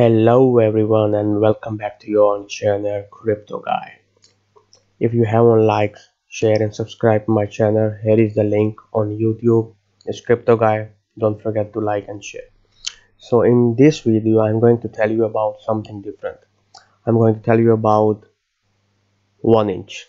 Hello everyone and welcome back to your channel Crypto Guy. If you haven't liked, share and subscribe my channel, here is the link on YouTube. It's Crypto Guy. Don't forget to like and share. So in this video I'm going to tell you about something different. I'm going to tell you about one inch.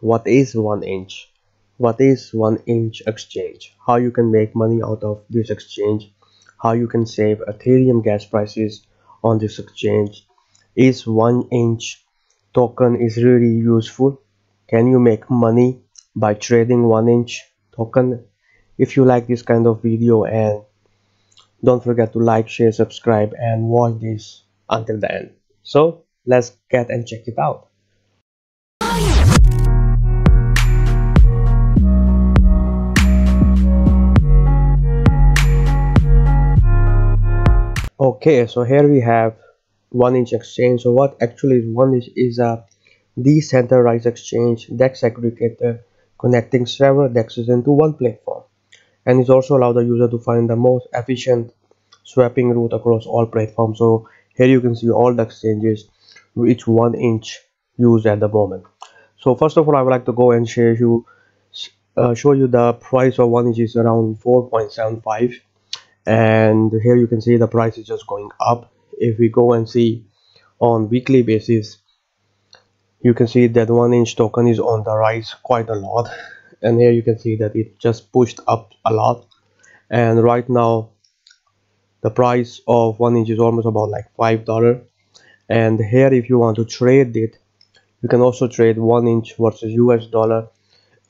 What is one inch? What is one inch exchange? How you can make money out of this exchange? How you can save Ethereum gas prices on this exchange. Is one inch token is really useful. Can you make money by trading one inch token? If you like this kind of video and don't forget to like share subscribe and watch this. Until the end so let's get and check it out okay so here we have one inch exchange. So what actually is one inch is a decentralized exchange dex aggregator connecting several dexes into one platform and it also allow the user to find the most efficient swapping route across all platforms. So here you can see all the exchanges which one inch used at the moment. So first of all i would like to go and share you uh, show you the price of one inch is around 4.75 and here you can see the price is just going up. If we go and see on weekly basis you can see that one inch token is on the rise quite a lot. And here you can see that it just pushed up a lot. And right now the price of one inch is almost about like five dollar. And here if you want to trade it you can also trade one inch versus us dollar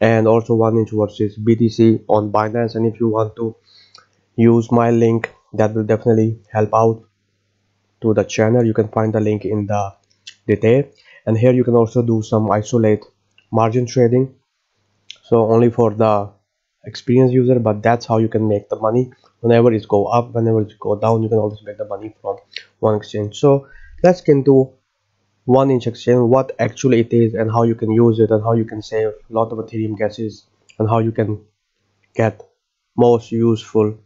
and also one inch versus btc on binance. And if you want to use my link. That will definitely help out to the channel. You can find the link in the detail. And here you can also do some isolate margin trading. So only for the experienced user but that's how you can make the money. Whenever it go up whenever it go down you can always make the money from one exchange. So let's get into one inch exchange what actually it is and how you can use it and how you can save a lot of ethereum gases and how you can get most useful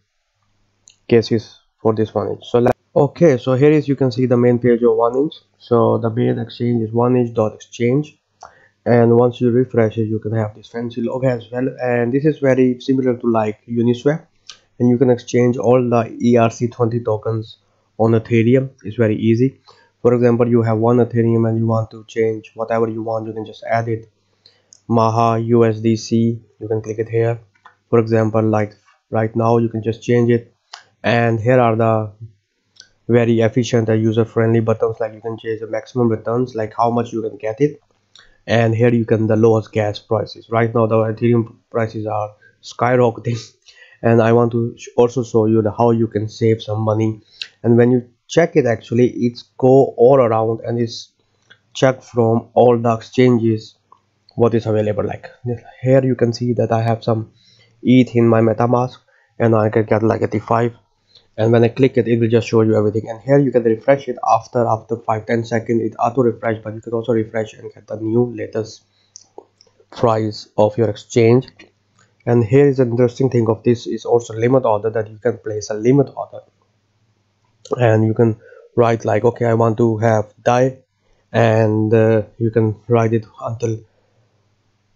cases for this one inch. So okay so here is you can see the main page of one inch. So the main exchange is one inch dot exchange. And once you refresh it you can have this fancy logo as well. And this is very similar to like uniswap. And you can exchange all the erc20 tokens on ethereum. It's very easy. For example you have one ethereum and you want to change whatever you want you can just add it. Maha usdc you can click it here. For example like right now you can just change it and here are the very efficient and user-friendly buttons like you can change the maximum returns like how much you can get it. And here you can the lowest gas prices. Right now the ethereum prices are skyrocketing. And i want to also show you the how you can save some money. And when you check it actually it's go all around and it's check from all the exchanges what is available. Like here you can see that i have some eth in my metamask and i can get like 85 and when I click it it will just show you everything. And here you can refresh it after after 5 10 seconds. It auto refresh but you can also refresh and get the new latest price of your exchange. And here is an interesting thing of this is also limit order that you can place a limit order. And you can write like okay I want to have dai and uh, you can write it until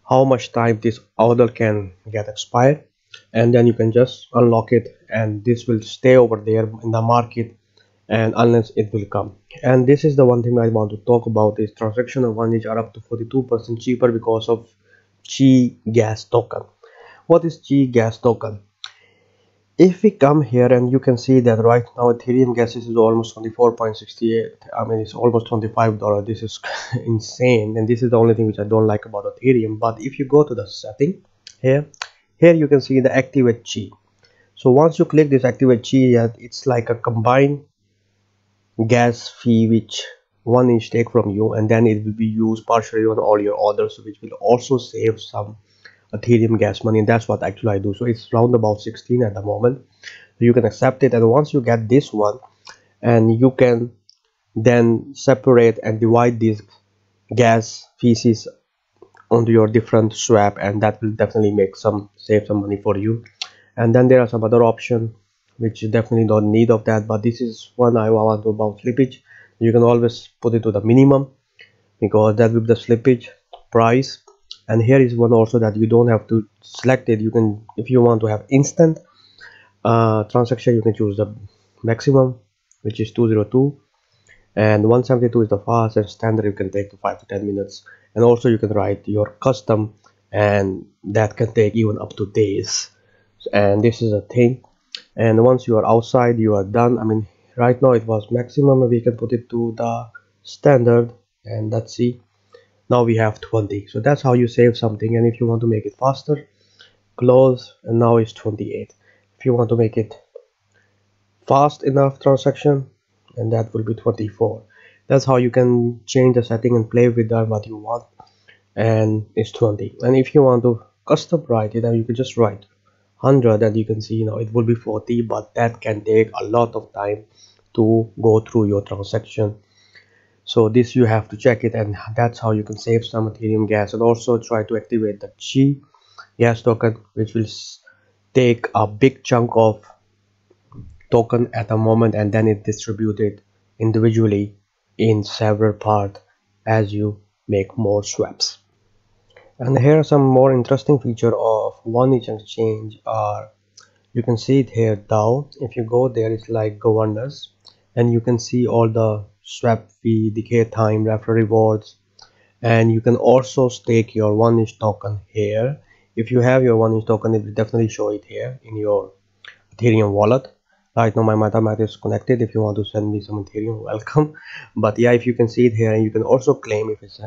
how much time this order can get expired and then you can just unlock it and this will stay over there in the market and unless it will come. And this is the one thing i want to talk about is transaction one are up to 42 percent cheaper because of chi gas token. What is chi gas token? If we come here and you can see that right now ethereum gas is almost 24.68 i mean it's almost 25 dollars this is insane and this is the only thing which i don't like about ethereum. But if you go to the setting here here you can see the activate chi so once you click this activate chi it's like a combined gas fee which one inch take from you and then it will be used partially on all your orders which will also save some ethereum gas money. And that's what actually i do. So it's around about 16 at the moment. You can accept it and once you get this one and you can then separate and divide these gas fees onto your different swap and that will definitely make some save some money for you. And then there are some other option which definitely don't need of that but this is one I want to about slippage. You can always put it to the minimum because that will be the slippage price. And here is one also that you don't have to select it. You can if you want to have instant uh, transaction you can choose the maximum which is 202 and 172 is the fast and standard. You can take to 5 to 10 minutes and also you can write your custom and that can take even up to days. And this is a thing. And once you are outside you are done. I mean right now it was maximum we can put it to the standard and let's see now we have 20 so that's how you save something. And if you want to make it faster close and now it's 28 if you want to make it fast enough transaction and that will be 24 that's how you can change the setting and play with that what you want. And it's 20 and if you want to custom write it then you can just write 100 and you can see you know it will be 40 but that can take a lot of time to go through your transaction. So this you have to check it and that's how you can save some ethereum gas and also try to activate the chi gas token which will take a big chunk of token at the moment and then it distributed individually in several parts as you make more swaps. And here are some more interesting feature of one inch exchange are you can see it here down. If you go there it's like governance and you can see all the swap fee decay time referral rewards. And you can also stake your one inch token here. If you have your one inch token it will definitely show it here in your ethereum wallet right now my metamask is connected. If you want to send me some ethereum welcome. But yeah if you can see it here you can also claim if it's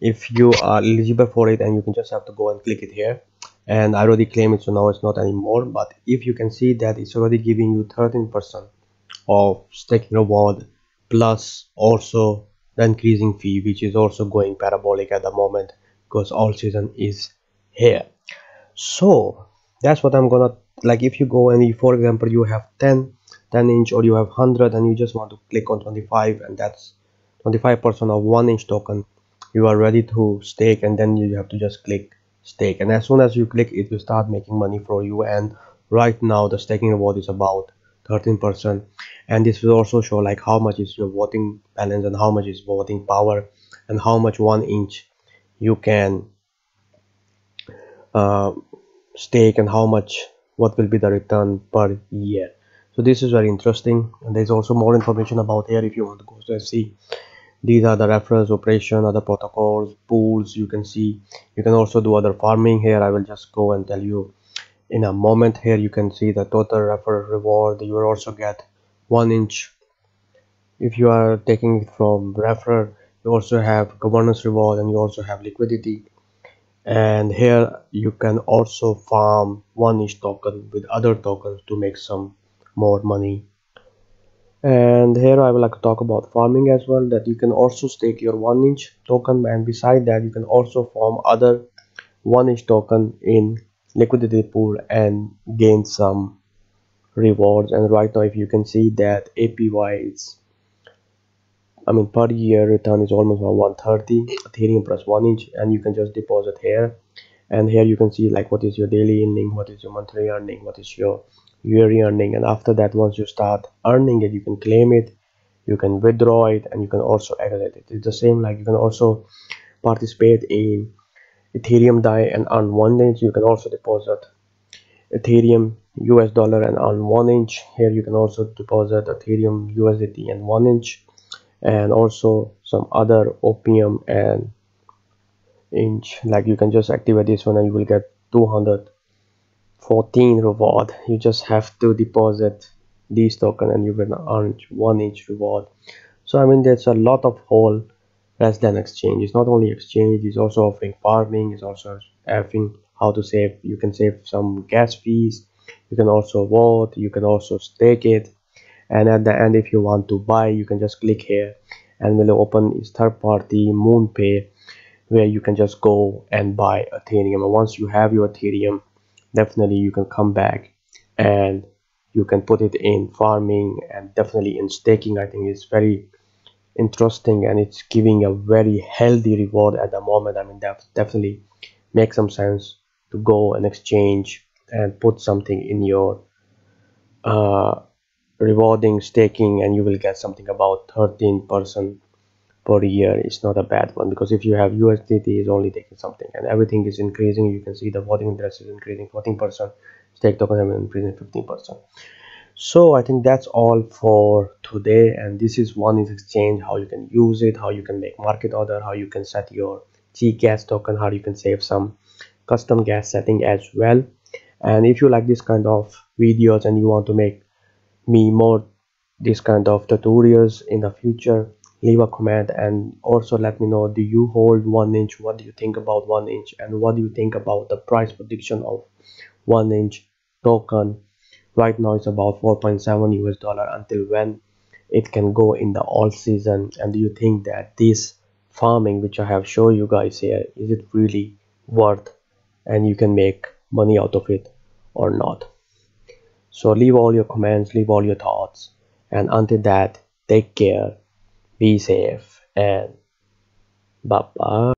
if you are eligible for it and you can just have to go and click it here. And I already claim it so now it's not anymore. But if you can see that it's already giving you 13 percent of staking reward plus also the increasing fee which is also going parabolic at the moment because alt season is here. So that's what i'm gonna like if you go and you, for example you have 10 10 inch or you have 100 and you just want to click on 25 and that's 25 percent of one inch token you are ready to stake and then you have to just click stake. And as soon as you click it will start making money for you. And right now the staking reward is about 13 percent. And this will also show like how much is your voting balance and how much is voting power and how much one inch you can uh, stake and how much what will be the return per year. So this is very interesting. And there's also more information about here if you want to go and see. These are the reference operation other protocols pools you can see. You can also do other farming. Here i will just go and tell you in a moment. Here you can see the total referral reward. You will also get one inch. If you are taking it from referral you also have governance reward and you also have liquidity and here you can also farm one inch token with other tokens to make some more money. And here I would like to talk about farming as well that you can also stake your one inch token and beside that you can also farm other one inch token in liquidity pool and gain some rewards. And right now if you can see that APY is I mean per year return is almost 130 Ethereum plus one inch and you can just deposit here. And here you can see like what is your daily earning what is your monthly earning what is your yearly earning and after that once you start earning it you can claim it you can withdraw it and you can also exit it. It's the same like you can also participate in ethereum dai and on one inch. You can also deposit ethereum us dollar and on one inch. Here you can also deposit ethereum usdt and one inch and also some other opium and inch. Like you can just activate this one and you will get 214 reward. You just have to deposit these token and you will earn one inch reward. So i mean there's a lot of whole than exchange. It's not only exchange it's also offering farming it's also having how to save you can save some gas fees you can also vote you can also stake it and at the end if you want to buy you can just click here. And will open is third party moonpay where you can just go and buy ethereum. And once you have your ethereum definitely you can come back and you can put it in farming and definitely in staking. I think it's very interesting and it's giving a very healthy reward at the moment. I mean that definitely makes some sense to go and exchange and put something in your uh, rewarding staking and you will get something about 13 percent per year it's not a bad one because if you have USDT is only taking something and everything is increasing you can see the voting interest is increasing 14 percent stake token have increasing 15 percent. So I think that's all for today and this is one is exchange how you can use it how you can make market order how you can set your G gas token how you can save some custom gas setting as well. And if you like this kind of videos and you want to make me more this kind of tutorials in the future. Leave a comment and also let me know do you hold one inch? What do you think about one inch? And what do you think about the price prediction of one inch token? Right now it's about 4.7 us dollar until when it can go in the alt season. And do you think that this farming which i have shown you guys here is it really worth and you can make money out of it or not so leave all your comments leave all your thoughts and until that take care be safe and bye bye